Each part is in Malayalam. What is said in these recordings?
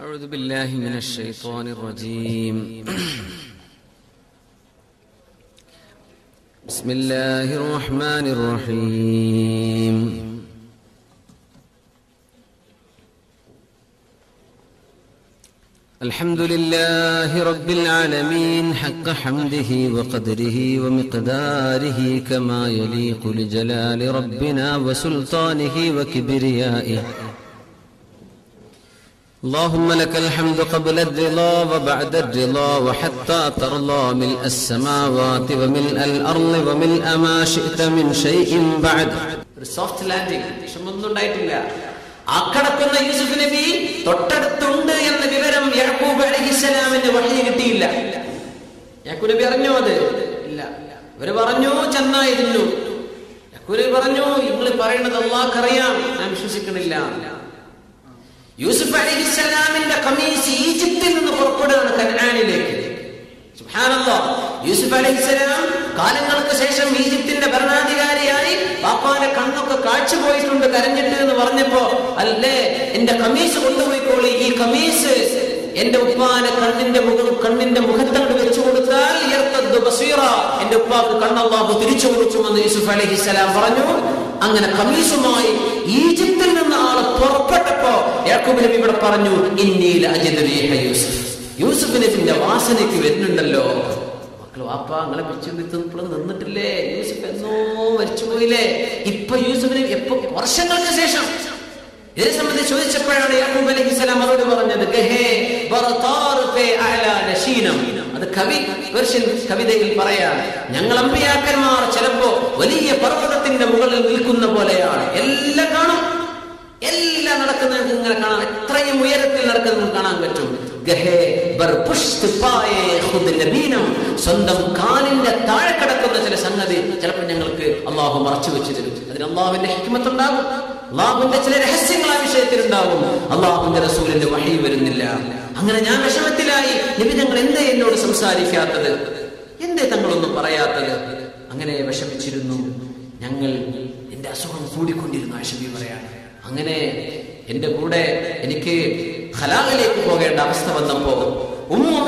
أعوذ بالله من الشيطان الرجيم. بسم الله الرحمن الرحيم. الحمد لله رب العالمين حق حمده وقدره ومقداره كما يليق لجلال ربنا وسلطانه وكبريائه. اللهم لك الحمد قبل الرضا وبعد الرضا وحتى ترضى ملء السماوات وملء الأرض وملء ما شئت من شيء بعد ഒരു സോഫ്റ്റ് ലാൻഡിംഗ് വിഷമൊന്നും ഉണ്ടായിട്ടില്ല അക്കടക്കുന്ന യൂസുഫ് നബി തൊട്ടടുത്തുണ്ട് എന്ന വിവരം യാക്കൂബ് അലഹിസ്സലാമിന് വഴി കിട്ടിയില്ല യാക്കൂബ് നബി അറിഞ്ഞോ അത് ഇല്ല ഇവര് പറഞ്ഞു ചെന്നായിരുന്നു യാക്കൂബ് നബി പറഞ്ഞു നിങ്ങൾ പറയുന്നത് അള്ളാഹ്ക്കറിയാം ഞാൻ വിശ്വസിക്കണില്ല യൂസുഫ് അലഹിസ്സലാമിന്റെ കമീസ് ഈജിപ്തിൽ നിന്ന് പുറപ്പെടുകയാണ് കനാനിലേക്ക് സുബ്ഹാനല്ലാഹ്. യൂസുഫ് അലൈഹിസ്സലാം കാലങ്ങൾക്ക് ശേഷം ഈജിപ്തിന്റെ ഭരണാധികാരിയായി പാപ്പാന്റെ കണ്ണൊക്കെ കാഴ്ച പോയിട്ടുണ്ട് കരഞ്ഞിട്ട് എന്ന് പറഞ്ഞപ്പോ അല്ലേ എന്റെ കമീസ് കൊണ്ടുപോയിക്കോളി ഈ കമീസ് എന്റെ ഉപ്പാന്റെ കണ്ണിന്റെ മുഖം കണ്ണിന്റെ മുഖത്തങ്ങ് വെച്ചു കൊടുത്താൽ എന്റെ ഉപ്പാക്ക് കണ്ണല്ലാഹു തിരിച്ചു കൊടുക്കുമെന്ന് യൂസുഫ് അലൈഹിസ്സലാം പറഞ്ഞു അങ്ങനെ കമീസുമായി ഈജിപ്തിൽ നിന്ന് ആൾ പുറപ്പെട്ടപ്പോ യാക്കൂബ് നബി ഇവിടെ പറഞ്ഞു ഇന്നീല അജിദ് യൂസഫ്. യൂസഫ് നബിന്റെ വാസനയ്ക്ക് വരുന്നുണ്ടല്ലോ. മക്കൾ വാപ്പ നിങ്ങളെ പിടിച്ചു നിന്നിട്ടില്ലേ? യൂസഫ് എന്നോ മരിച്ചു പോയില്ലേ? ഇപ്പൊ യൂസുഫ് നബി വർഷങ്ങൾക്ക് ശേഷം ഇതിനെ സംബന്ധിച്ച് ചോദിച്ചപ്പോഴാണ് യാക്കൂബ് അലൈഹി സ്വലാം മറുപടി പറഞ്ഞത് ഗഹേ അത് കവി പേർഷ്യൻ കവിതയിൽ പറയാണ് ഞങ്ങൾ അമ്പിയാക്കന്മാർ ചിലപ്പോ വലിയ പർവതത്തിന്റെ മുകളിൽ നിൽക്കുന്ന പോലെയാണ്. എല്ലാം കാണും. എല്ലാം നടക്കുന്നത് ഇങ്ങനെ കാണാം എത്രയും ഉയരത്തിൽ നടക്കുന്നത് കാണാൻ പറ്റും. സ്വന്തം കാലിന്റെ താഴെ കിടക്കുന്ന ചില സംഗതി ചിലപ്പോൾ ഞങ്ങൾക്ക് അള്ളാഹു മറച്ചു വെച്ചു തരും. അതിന് അള്ളാഹുവിന്റെ ഹിക്മത്ത് ഉണ്ടാകും അള്ളാഹുവിന്റെ ചില രഹസ്യങ്ങൾ ആ വിഷയത്തിൽ ഉണ്ടാവും അള്ളാഹുവിന്റെ റസൂലിന്റെ വഴി വരുന്നില്ല. അങ്ങനെ ഞാൻ വിഷമത്തിലായി. നബി ഞങ്ങൾ എന്തേ എന്നോട് സംസാരിക്കാത്തത്? എന്തേ തങ്ങളൊന്നും പറയാത്തത്? അങ്ങനെ വിഷമിച്ചിരുന്നു. ഞങ്ങൾ എന്റെ അസുഖം കൂടിക്കൊണ്ടിരുന്നു ആശബി പറയാണ് അങ്ങനെ എന്റെ കൂടെ എനിക്ക് ഖലാഖിലേക്ക് പോകേണ്ട അവസ്ഥ വന്നപ്പോ ഉമ്മ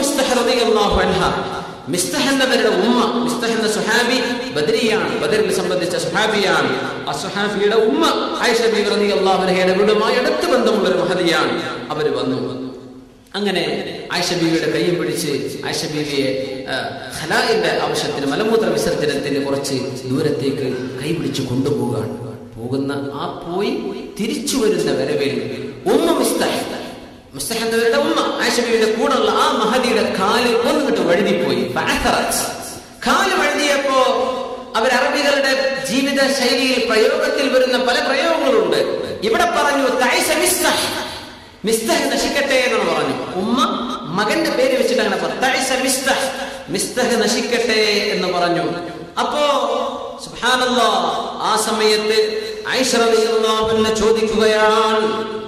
മിസ്തഹ് റളിയല്ലാഹു എന്നവരുടെ ഉമ്മ മിസ്തഹ് എന്ന സുഹാബി ബദരിയാണ് ബദറിനെ സംബന്ധിച്ച സുഹാബിയാണ് ആ സുഹാബിയുടെ ഉമ്മ ആയിഷ റളിയല്ലാഹു അൻഹയുടെ വീടുമായി അടുത്ത ബന്ധമുള്ള ഒരു മഹതിയാണ്. അവർ വന്നു. അങ്ങനെ ആയിഷ ബീവിയുടെ കൈയും പിടിച്ച് ആയിഷ ബീവിയെ ആ, ഖലാഇന്റെ ആവശ്യത്തിന് മലമൂത്ര വിസർജനത്തിന് കുറച്ച് ദൂരത്തേക്ക് കൈ പിടിച്ച് കൊണ്ടുപോവുകയാണ് പോകുന്ന ആ പോയി തിരിച്ചു വരുന്ന വരവേൽ ഉമ്മ മിസ്തഹ് മിസ്തഹ് എന്നവരുടെ ഉമ്മ ആയിഷ ബീവിയുടെ കൂടെയുള്ള ആ മഹദിയുടെ കാൽ ഒന്നിട്ട് വഴുതിപ്പോയി. കാൽ വഴുതിയപ്പോ അവർ അറബികളുടെ ജീവിത ശൈലിയിൽ പ്രയോഗത്തിൽ വരുന്ന പല പ്രയോഗങ്ങളുണ്ട്. ഇവിടെ പറഞ്ഞു മിസ്തഹ്. നശിക്കട്ടെ എന്ന് പറഞ്ഞു. ഉമ്മ മകന്റെ പേര് വെച്ചിട്ട് അങ്ങനെ പറഞ്ഞു. മിസ്തഹ്. നശിക്കട്ടെ എന്ന് പറഞ്ഞു. അപ്പോ സുഹാനല്ലോ ആ സമയത്ത് അൻഹ ചോദിക്കുകയാണ്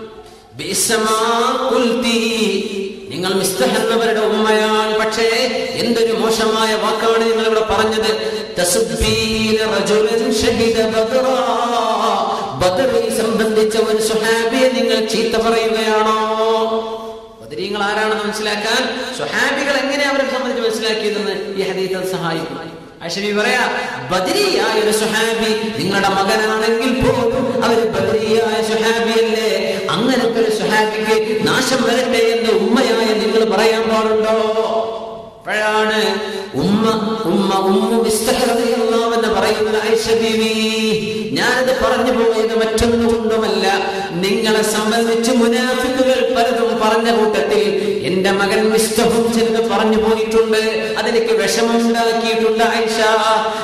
നിങ്ങൾ മിസ്തഹ് എന്നവരുടെ ഉമ്മയാണ്. പക്ഷേ എന്തൊരു മോശമായ വാക്കാണ് നിങ്ങൾ ഇവിടെ പറഞ്ഞത് സംബന്ധിച്ച ഒരു സുഹാബിയെ നിങ്ങൾ ചീത്ത പറയുകയാണോ? ബദരീങ്ങൾ ആരാണെന്ന് മനസ്സിലാക്കാൻ? സുഹാബികൾ എങ്ങനെ അവരെ സംബന്ധിച്ച് മനസ്സിലാക്കിയതെന്ന് ഈ ഹദീസ് സഹായിക്കും. അഷബി പറയാ ബദരിയായ ഒരു സുഹാബി നിങ്ങളുടെ മകനാണെങ്കിൽ പോലും അവർ ബദരിയായ സുഹാബിയല്ലേ അങ്ങനത്തെ ഒരു സുഹാബിക്ക് നാശം വരട്ടെ എന്ന് ഉമ്മയായ നിങ്ങൾ പറയാൻ പാടുണ്ടോ? അപ്പോഴാണ് ഉമ്മ ഉമ്മ ഉമ്മ എന്ന് പറയുന്നത് ബീവി ഞാനത് പറഞ്ഞു പോയത് മറ്റൊന്നും കൊണ്ടുമല്ല നിങ്ങളെ സംബന്ധിച്ച് മുനാഫിക്കുകൾ പലതും പറഞ്ഞ കൂട്ടത്തിൽ എന്റെ മകൻ മിസ്തഫും ചെന്ന് പറഞ്ഞു പോയിട്ടുണ്ട്. അതെനിക്ക് വിഷമമുണ്ടാക്കിയിട്ടുണ്ട് ഐഷ.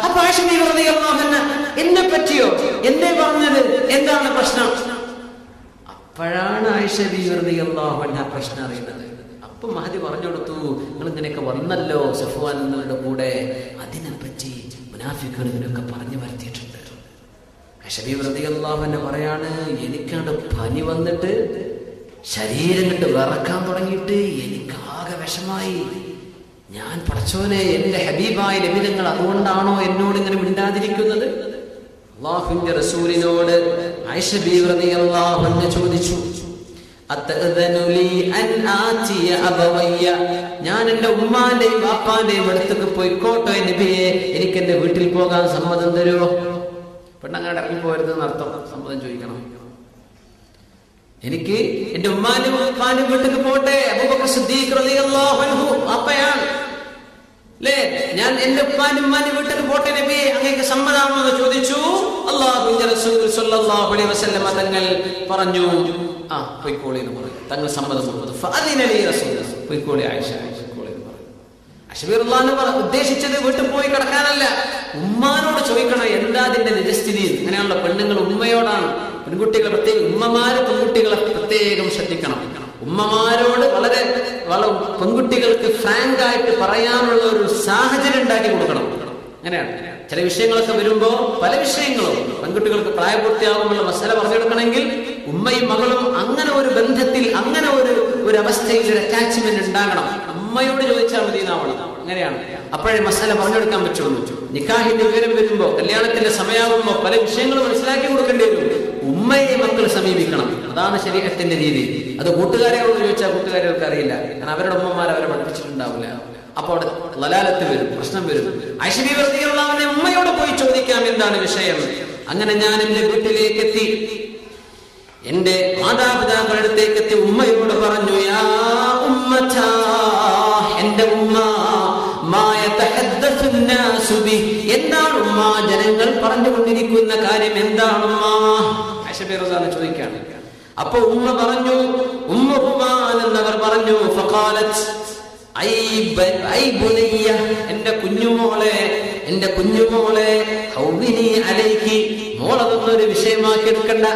അപ്പൊ അൻഹ എന്നെ പറ്റിയോ എന്നെ പറഞ്ഞത്? എന്താണ് പ്രശ്നം? അപ്പോഴാണ് ആയിഷ അൻഹ പ്രശ്നം അറിയുന്നത്. അപ്പൊ മഹദി പറഞ്ഞു കൊടുത്തു നിങ്ങൾ ഇങ്ങനെയൊക്കെ വന്നല്ലോ സഫ്വാൻ എന്നവരുടെ കൂടെ. അതിനെപ്പറ്റി മുനാഫിക്കുകൾ ഇങ്ങനെയൊക്കെ പറഞ്ഞു വരുത്തിയിട്ടുണ്ട്. ഷബീബ് റളിയല്ലാഹു അൻഹ പറയാണ് എനിക്കാണ്ട് പനി വന്നിട്ട് ശരീരം കണ്ട് വിറക്കാൻ തുടങ്ങിയിട്ട് എനിക്കാകെ വിഷമായി. ഞാൻ പഠിച്ചോനെ എന്റെ ഹബീബായ ലഭിതങ്ങൾ അതുകൊണ്ടാണോ എന്നോട് ഇങ്ങനെ മിണ്ടാതിരിക്കുന്നത്? അള്ളാഹുവിന്റെ റസൂലിനോട് ചോദിച്ചു. ഞാൻ എന്റെ ഉമ്മാന്റെയും അപ്പാന്റെയും അടുത്തേക്ക് പോയിക്കോട്ടോ നബിയെ എനിക്ക് എന്റെ വീട്ടിൽ പോകാൻ സമ്മതം തരുമോ പെണ്ണങ്ങാട് ഇറങ്ങി പോരുത് സമ്മതം ചോദിക്കണം. എനിക്ക് എന്റെ ഉമ്മാനും ഉപ്പാനും വീട്ടിൽ പോട്ടെ അപ്പയാണ് ഞാൻ എന്റെ ഉപ്പാനും ഉമ്മാനും വീട്ടിൽ പോട്ടെ നബി അങ്ങേക്ക് സമ്മതമാണെന്ന് ചോദിച്ചു. തങ്ങൾ പറഞ്ഞു ആ പൊയ്ക്കോളി എന്ന് പറഞ്ഞു. തങ്ങൾ സമ്മതം കൊടുത്തു. ഫഅദിന ലി റസൂൽ പൊയ്ക്കോളി ആയിഷ ഉദ്ദേശിച്ചത് വീട്ടിൽ പോയി കിടക്കാനല്ല. ഉമ്മാനോട് ചോദിക്കണം എന്താ അതിന്റെ നിജസ്ഥിതി? അങ്ങനെയുള്ള പെണ്ണുങ്ങൾ ഉമ്മയോടാണ്. പെൺകുട്ടികൾ പ്രത്യേകം ഉമ്മമാര് പെൺകുട്ടികളെ പ്രത്യേകം ശ്രദ്ധിക്കണം. ഉമ്മമാരോട് വളരെ പെൺകുട്ടികൾക്ക് ഫ്രാങ്ക് ആയിട്ട് പറയാനുള്ള ഒരു സാഹചര്യം ഉണ്ടാക്കി കൊടുക്കണം. അങ്ങനെയാണ്. ചില വിഷയങ്ങളൊക്കെ വരുമ്പോൾ പല വിഷയങ്ങളും പെൺകുട്ടികൾക്ക് പ്രായപൂർത്തിയാകുമ്പോൾ മസാല പറഞ്ഞെടുക്കണമെങ്കിൽ ഉമ്മയും മകളും അങ്ങനെ ഒരു ബന്ധത്തിൽ അങ്ങനെ ഒരു ഒരു അവസ്ഥയിൽ ഒരു അറ്റാച്ച്മെന്റ് ഉണ്ടാകണം. അമ്മയോട് ചോദിച്ചാൽ മതി എന്നാവണം. അങ്ങനെയാണ്. അപ്പോഴേ മസാല പറഞ്ഞെടുക്കാൻ പറ്റുള്ളൂ. നിക്കാഹിന്റെ വിവരം വരുമ്പോ കല്യാണത്തിന്റെ സമയമാകുമ്പോ പല വിഷയങ്ങളും മനസ്സിലാക്കി കൊടുക്കേണ്ടി വരും. ഉമ്മയെ മക്കൾ സമീപിക്കണം. അതാണ് ശരീരത്തിന്റെ രീതി. അത് കൂട്ടുകാരെയോട് ചോദിച്ചാൽ കൂട്ടുകാരികൾക്ക് അറിയില്ല. കാരണം അവരുടെ ഉമ്മമാർ അവരെ പഠിപ്പിച്ചിട്ടുണ്ടാവില്ല. അപ്പോൾ അവിടെ ലലാലത്ത് വരും പ്രശ്നം വരും. ഐശ്വര്യ വൃത്തിയുള്ളവനെ ഉമ്മയോട് പോയി ചോദിക്കാം എന്താണ് വിഷയം. അങ്ങനെ ഞാൻ എന്റെ വീട്ടിലേക്ക് എത്തി എന്റെ മാതാപിതാക്കളുടെ എത്തി ഉമ്മയോട് പറഞ്ഞു യാ ഉമ്മ എന്റെ ഉമ്മ എന്താണ് ഉമ്മ? ജനങ്ങൾ പറഞ്ഞുകൊണ്ടിരിക്കുന്ന കാര്യം എന്താണ് ഉമ്മ? അഷബിറസാണ് ചോദിക്കാണ്. അപ്പൊ ഉമ്മ പറഞ്ഞു ഉമ്മ ഹുമാൻ എന്നവർ പറഞ്ഞു ഫഖാലത്ത് എന്റെ കുഞ്ഞുമോളെ എന്റെ കുഞ്ഞുമോളെ ഹൗവിനി അലൈക്ക് മോളതൊന്നും ഒരു വിഷയമാക്കി എടുക്കണ്ട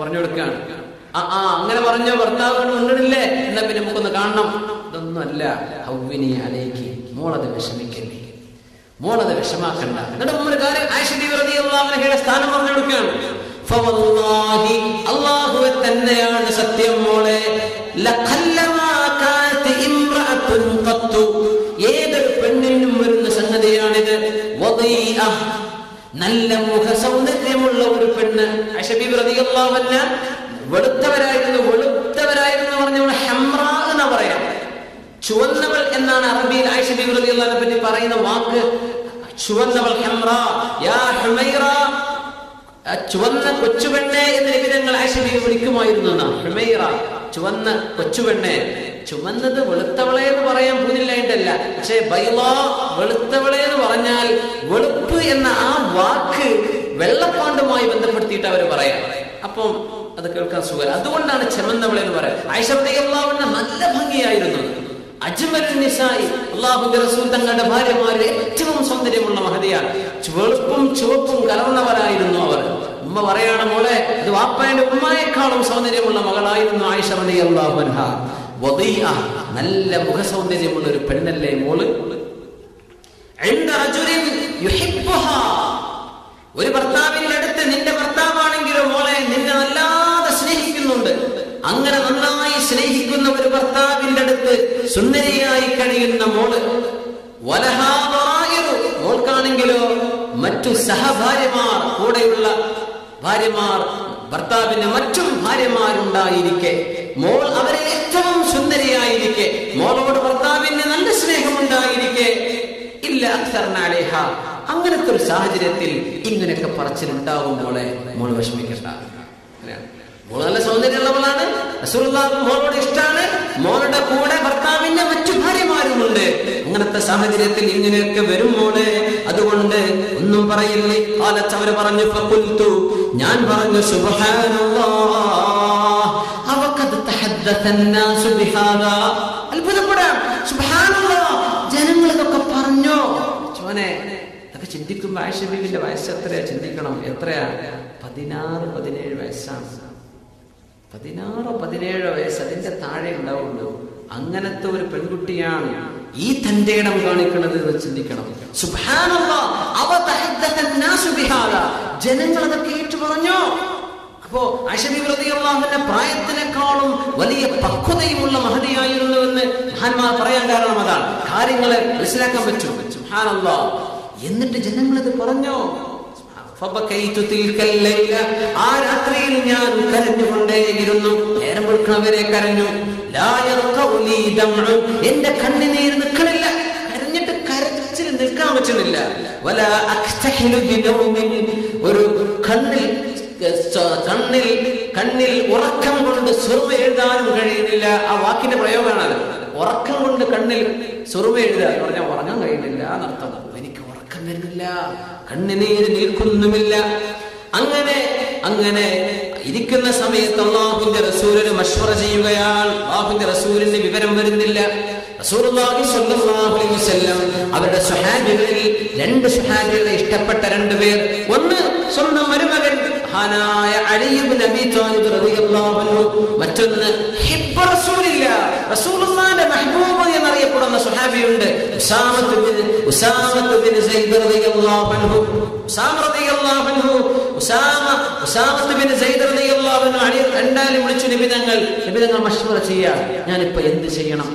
പറഞ്ഞു കൊടുക്കാണ്. ആ ആ അങ്ങനെ പറഞ്ഞ ഭർത്താവ് ഉണ്ടില്ലേ എന്നാ പിന്നെ നമുക്കൊന്ന് കാണണം. ഇതൊന്നും അല്ല ഹൗവിനി അലൈക്ക് മോളത് വിഷമിക്കല്ലേ മോളത് വിഷമാക്കണ്ട. എന്നിട്ട് നമ്മൾ കാര്യം റളിയല്ലാഹുഅൻഹയുടെ സ്ഥാനം പറഞ്ഞു കൊടുക്കുകയാണ്. അല്ലാഹുവെ തന്നെയാണ് സത്യം മോളെ. ലഖല്ലമാ നല്ല മുഖ സൗന്ദര്യമുള്ള ഒരു പെണ്ണ്. അഷബി അൻഹ വെളുത്തവരായിരുന്നു വെളുത്തവരായിരുന്നു പറഞ്ഞ ഹെമ്രാന്ന പറയാം. ചുവന്നവൾ എന്നാണ് അറബിയിൽ ആയിഷബി പ്രതികളെ പറ്റി പറയുന്ന വാക്ക്. ചുവന്നവൾ ഹെമ്ര യാ ഹുമൈറ. ചുവന്ന കൊച്ചുപെണ്ണെ എന്ന് നിബിധങ്ങൾ ആയിഷബി വിളിക്കുമായിരുന്നു ഹുമൈറ ചുവന്ന കൊച്ചുപെണ്ണെ. ചുവന്നത് വെളുത്തവളെ എന്ന് പറയാൻ പോന്നില്ലായിട്ടല്ല പക്ഷേ ബൈലോ വെളുത്തവളെ എന്ന് പറഞ്ഞാൽ വെളുപ്പ് എന്ന ആ വാക്ക് വെള്ളപ്പാണ്ടുമായി ബന്ധപ്പെടുത്തിയിട്ട് അവർ പറയാം. അപ്പം അത് കേൾക്കാൻ സുഖം. അതുകൊണ്ടാണ് ചെമന്നവളെ എന്ന് പറയാം. ആയിഷബ്ദയുള്ള നല്ല ഭംഗിയായിരുന്നു. അജ്മലുൻ നിസായി അള്ളാഹുന്റെ റസൂൽ തങ്ങളുടെ ഭാര്യമാരിൽ ഏറ്റവും സൗന്ദര്യമുള്ള മഹതിയാണ്. വെളുപ്പും ചുവപ്പും കലർന്നവരായിരുന്നു അവർ. ഉമ്മ പറയാണ് മോളെ അത് വാപ്പാന്റെ ഉമ്മയെക്കാളും സൗന്ദര്യമുള്ള മകളായിരുന്നു ആയിഷ റളിയല്ലാഹു അൻഹ. നല്ല മുഖസൗന്ദര്യമുള്ള ഒരു പെണ്ണല്ലേ മോൾ? ഒരു ഭർത്താവിന്റെ അടുത്ത് നിന്റെ ഭർത്താവാണെങ്കിലോ മോളെ നിന്നെ നല്ലാതെ സ്നേഹിക്കുന്നുണ്ട്. അങ്ങനെ നന്നായി സ്നേഹിക്കുന്ന ഒരു ഭർത്താവിന്റെ അടുത്ത് സുന്ദരിയായി കഴിയുന്ന മോൾ. മോൾക്കാണെങ്കിലോ മറ്റു സഹഭാര്യമാർ കൂടെയുള്ള ഭാര്യമാർ ഭർത്താവിന് മറ്റും ഭാര്യമാരുണ്ടായിരിക്കെ. മോൾ അവരിൽ ഏറ്റവും സുന്ദരിയായിരിക്കെ. മോളോട് ഭർത്താവിന് നല്ല സ്നേഹമുണ്ടായിരിക്കെ. ഇല്ല അക്സർനാലേഹ അങ്ങനത്തെ ഒരു സാഹചര്യത്തിൽ ഇങ്ങനെയൊക്കെ പറച്ചിലുണ്ടാവും മോളെ. മോൾ വിഷമിക്കണ്ട. മോൾ നല്ല സൗന്ദര്യമുള്ളവളാണ്. മോളോട് ഇഷ്ടമാണ് മോളുടെ കൂടെ ഭർത്താവിന്റെ മറ്റു ഭാര്യമാരുമുണ്ട്. അങ്ങനത്തെ സാഹചര്യത്തിൽ ഇങ്ങനെയൊക്കെ വരും മോളെ. അതുകൊണ്ട് ഒന്നും പറയില്ലേ? അവർ പറഞ്ഞു ഞാൻ പറഞ്ഞു സുബ്ഹാനല്ലാഹ്. അത്ഭുതപ്പെടാം. ജനങ്ങൾ ഇതൊക്കെ പറഞ്ഞോ. ചോനെ ഇതൊക്കെ ആയിഷ ആയിഷബീബിന്റെ വയസ്സ് എത്രയാ? ചിന്തിക്കണം. എത്രയാ? പതിനാറ് പതിനേഴ് വയസ്സാണ്. പതിനാറോ പതിനേഴോ വയസ്സ് അതിന്റെ താഴെ ഉണ്ടാവുള്ളൂ. അങ്ങനത്തെ ഒരു പെൺകുട്ടിയാണ് ഈ തന്റെ ഇടം കാണിക്കുന്നത് എന്ന് ചിന്തിക്കണം. സുബാനുള്ള അവ ജനങ്ങൾ അതൊക്കെ ഏറ്റു പറഞ്ഞോ. അപ്പോ അഷബിവൃതിയുള്ളാഹുവിന്റെ പ്രായത്തിനേക്കാളും വലിയ പക്വതയുമുള്ള മഹതിയായിരുന്നുവെന്ന് മഹാന്മാർ പറയാൻ കാരണം അതാണ് കാര്യങ്ങളെ മനസ്സിലാക്കാൻ പറ്റും. എന്നിട്ട് ജനങ്ങൾ ഇത് പറഞ്ഞോ ആ രാത്രിയിൽ ഞാൻ കരഞ്ഞുകൊണ്ടേയിരുന്നു. നേരം കൊടുക്കണവരെ കരഞ്ഞു. എന്റെ കണ്ണുനീര് നിൽക്കണില്ല. കരഞ്ഞിട്ട് കരച്ചിൽ നിൽക്കാൻ പറ്റുന്നില്ല. ഒരു കണ്ണിൽ കണ്ണിൽ കണ്ണിൽ ഉറക്കം കൊണ്ട് സുറുമ എഴുതാനും കഴിയുന്നില്ല. ആ വാക്കിന്റെ പ്രയോഗമാണ് ഉറക്കം കൊണ്ട് കണ്ണിൽ സുറുമ എഴുതുക എന്ന് പറഞ്ഞാൽ ഉറങ്ങാൻ കഴിയുന്നില്ല എന്നർത്ഥം. എനിക്ക് ഉറക്കം വരുന്നില്ല. കണ്ണിനീര് നിൽക്കുന്നുമില്ല അങ്ങനെ അങ്ങനെ ഇരിക്കുന്ന സമയത്ത് അള്ളാഹുവിന്റെ റസൂലിന് മഷ്വറ ചെയ്യുകയാണ് അള്ളാഹുവിന്റെ റസൂലിന് വിവരം വരുന്നില്ല. അവരുടെ സ്വഹാബികളിൽ രണ്ട് സ്വഹാബികളെ ഇഷ്ടപ്പെട്ട രണ്ടുപേർ ഒന്ന് സ്വന്തം മരുമകൻ മഹാനായ അലി ഇബ്നു അബീ ത്വാലിബ് റളിയല്ലാഹു അൻഹു മറ്റൊന്ന് ഹിബ്ബ റസൂലില്ല റസൂലുള്ളാഹിന്റെ മെഹബൂബ് എന്നറിയപ്പെടുന്ന സ്വഹാബിയുണ്ട്. Usamah bin Usamah bin Zaid റളിയല്ലാഹു അൻഹു ഉസാമ റളിയല്ലാഹു അൻഹു ഉസാമ ഉസാമത്ത് ബിൻ സൈദ് റളിയല്ലാഹു അൻഹു അലി രണ്ടാലും വിളിച്ചു നിബിതങ്ങൾ നിബിതങ്ങൾ മഷ്വറ ചെയ്യാ. ഞാനിപ്പോ എന്ത് ചെയ്യണം?